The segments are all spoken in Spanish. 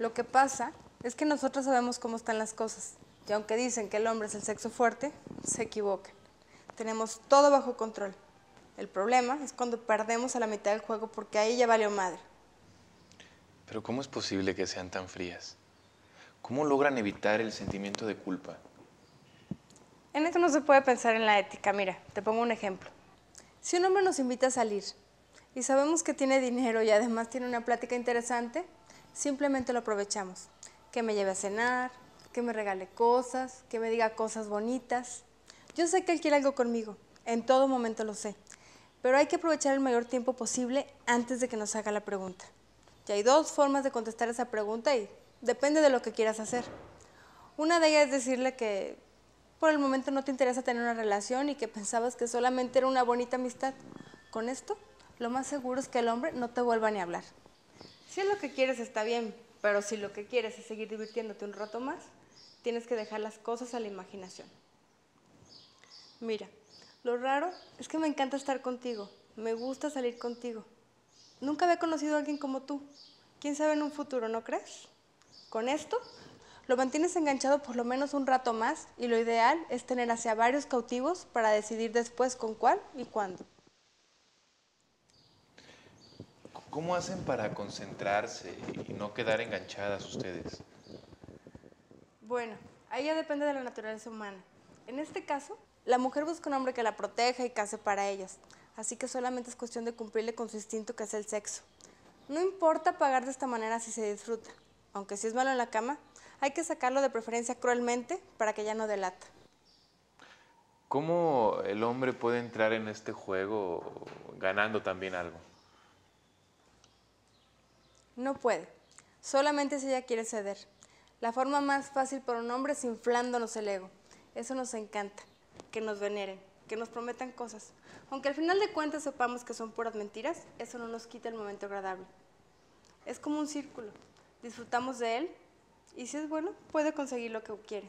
Lo que pasa es que nosotros sabemos cómo están las cosas. Y aunque dicen que el hombre es el sexo fuerte, se equivocan. Tenemos todo bajo control. El problema es cuando perdemos a la mitad del juego porque ahí ya valió madre. Pero ¿cómo es posible que sean tan frías? ¿Cómo logran evitar el sentimiento de culpa? En esto no se puede pensar en la ética. Mira, te pongo un ejemplo. Si un hombre nos invita a salir y sabemos que tiene dinero y además tiene una plática interesante, simplemente lo aprovechamos. Que me lleve a cenar, que me regale cosas, que me diga cosas bonitas. Yo sé que él quiere algo conmigo, en todo momento lo sé, pero hay que aprovechar el mayor tiempo posible antes de que nos haga la pregunta. Y hay dos formas de contestar esa pregunta y depende de lo que quieras hacer. Una de ellas es decirle que por el momento no te interesa tener una relación y que pensabas que solamente era una bonita amistad. Con esto, lo más seguro es que el hombre no te vuelva ni a hablar. Si es lo que quieres está bien, pero si lo que quieres es seguir divirtiéndote un rato más, tienes que dejar las cosas a la imaginación. Mira, lo raro es que me encanta estar contigo, me gusta salir contigo. Nunca había conocido a alguien como tú. ¿Quién sabe en un futuro, no crees? Con esto lo mantienes enganchado por lo menos un rato más y lo ideal es tener hacia varios cautivos para decidir después con cuál y cuándo. ¿Cómo hacen para concentrarse y no quedar enganchadas ustedes? Bueno, ahí ya depende de la naturaleza humana. En este caso, la mujer busca un hombre que la proteja y case para ellas, así que solamente es cuestión de cumplirle con su instinto que es el sexo. No importa pagar de esta manera si se disfruta, aunque si es malo en la cama, hay que sacarlo de preferencia cruelmente para que ya no delata. ¿Cómo el hombre puede entrar en este juego ganando también algo? No puede, solamente si ella quiere ceder. La forma más fácil para un hombre es inflándonos el ego. Eso nos encanta, que nos veneren, que nos prometan cosas. Aunque al final de cuentas sepamos que son puras mentiras, eso no nos quita el momento agradable. Es como un círculo. Disfrutamos de él y si es bueno, puede conseguir lo que quiere.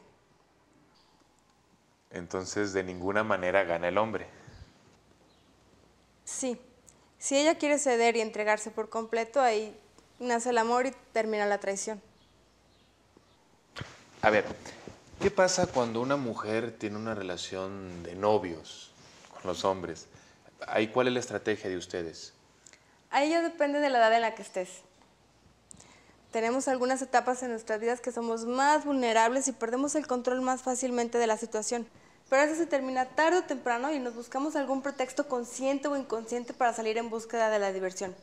Entonces, de ninguna manera gana el hombre. Sí. Si ella quiere ceder y entregarse por completo, ahí nace el amor y termina la traición. A ver, ¿qué pasa cuando una mujer tiene una relación de novios con los hombres? ¿Ahí cuál es la estrategia de ustedes? Ahí ya depende de la edad en la que estés tenemos algunas etapas en nuestras vidas que somos más vulnerables y perdemos el control más fácilmente de la situación. Pero eso se termina tarde o temprano y nos buscamos algún pretexto consciente o inconsciente para salir en búsqueda de la diversión.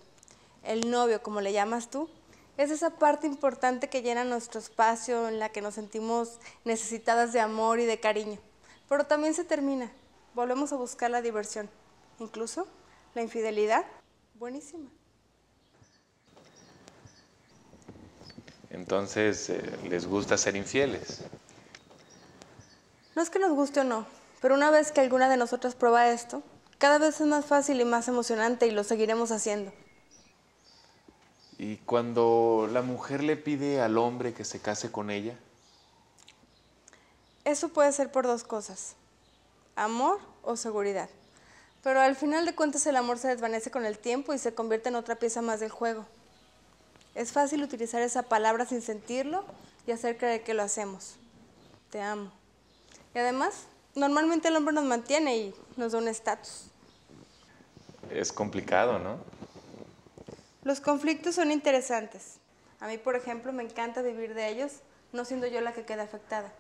El novio, como le llamas tú, es esa parte importante que llena nuestro espacio, en la que nos sentimos necesitadas de amor y de cariño. Pero también se termina, volvemos a buscar la diversión, incluso la infidelidad, buenísima. Entonces, eh, ¿les gusta ser infieles? No es que nos guste o no, pero una vez que alguna de nosotras prueba esto, cada vez es más fácil y más emocionante y lo seguiremos haciendo. ¿Y cuando la mujer le pide al hombre que se case con ella? Eso puede ser por dos cosas, amor o seguridad. Pero al final de cuentas el amor se desvanece con el tiempo y se convierte en otra pieza más del juego. Es fácil utilizar esa palabra sin sentirlo y hacer creer que lo hacemos. Te amo. Y además, normalmente el hombre nos mantiene y nos da un estatus. Es complicado, ¿no? Los conflictos son interesantes. A mí, por ejemplo, me encanta vivir de ellos, no siendo yo la que queda afectada.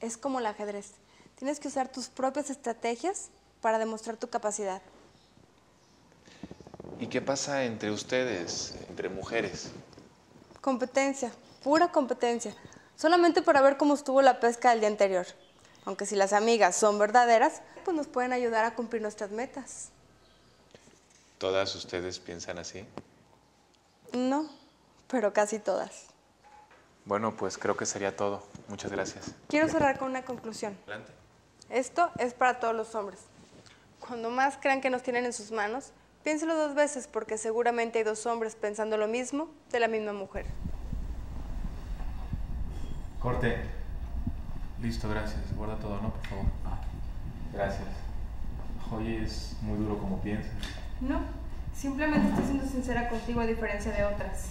Es como el ajedrez. Tienes que usar tus propias estrategias para demostrar tu capacidad. ¿Y qué pasa entre ustedes, entre mujeres? Competencia, pura competencia. Solamente para ver cómo estuvo la pesca del día anterior. Aunque si las amigas son verdaderas, pues nos pueden ayudar a cumplir nuestras metas. ¿Todas ustedes piensan así? No, pero casi todas. Bueno, pues creo que sería todo. Muchas gracias. Quiero cerrar con una conclusión. Adelante. Esto es para todos los hombres. Cuando más crean que nos tienen en sus manos, Piénselo dos veces porque seguramente hay dos hombres pensando lo mismo de la misma mujer. Corte. Listo, gracias. Guarda todo, ¿no? Por favor. Ah, gracias. Oye, es muy duro como piensas. No, simplemente estoy siendo sincera contigo a diferencia de otras.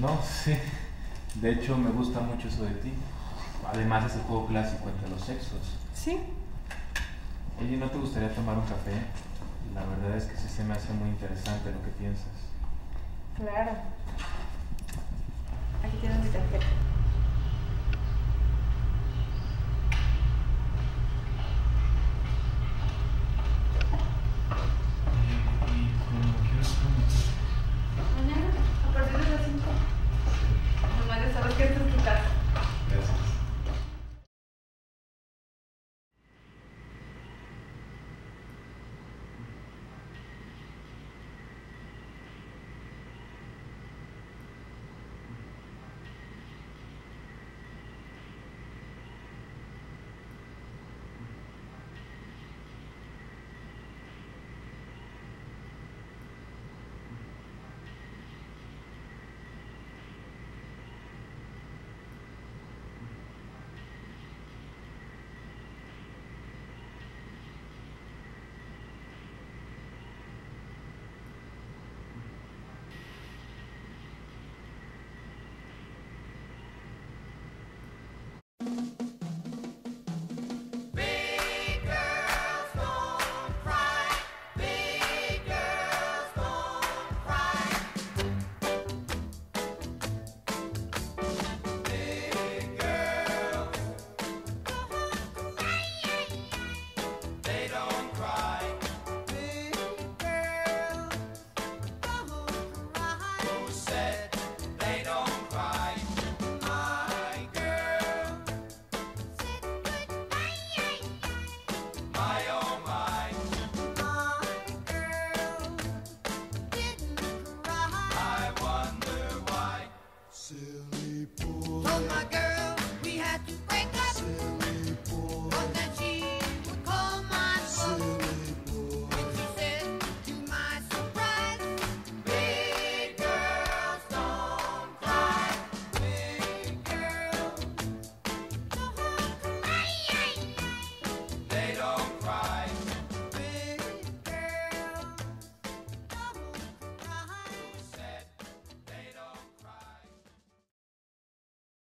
No, sí. De hecho, me gusta mucho eso de ti. Además, es el juego clásico entre los sexos. Sí. Oye, ¿no te gustaría tomar un café? La verdad es que sí se me hace muy interesante lo que piensas. Claro. Aquí tienes mi tarjeta. My God.